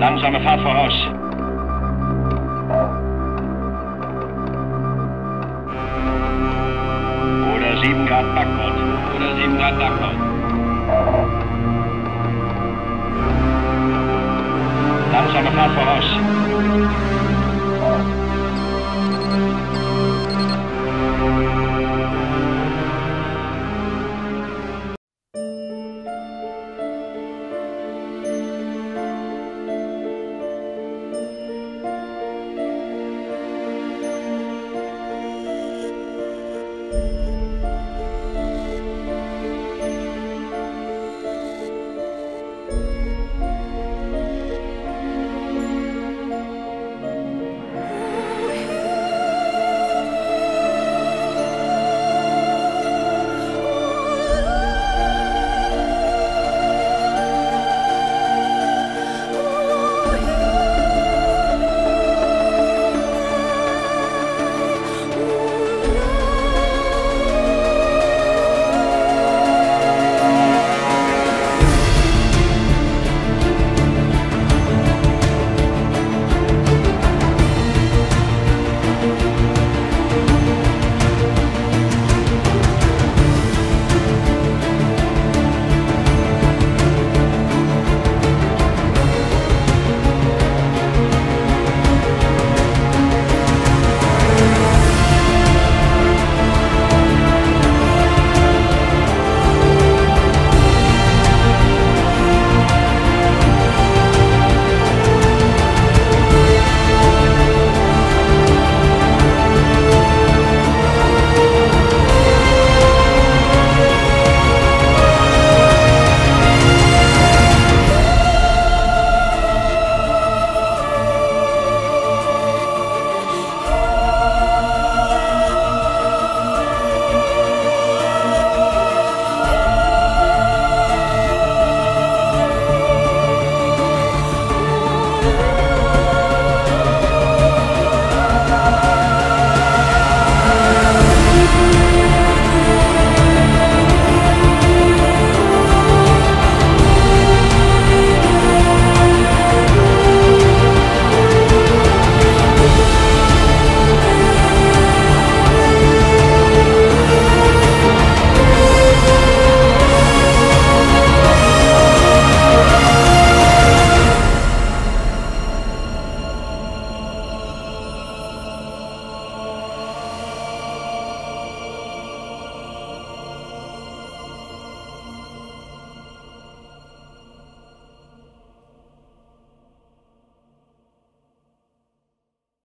Langsame Fahrt voraus. Oder 7 Grad Backbord. Oder 7 Grad Backbord. Langsame Fahrt voraus.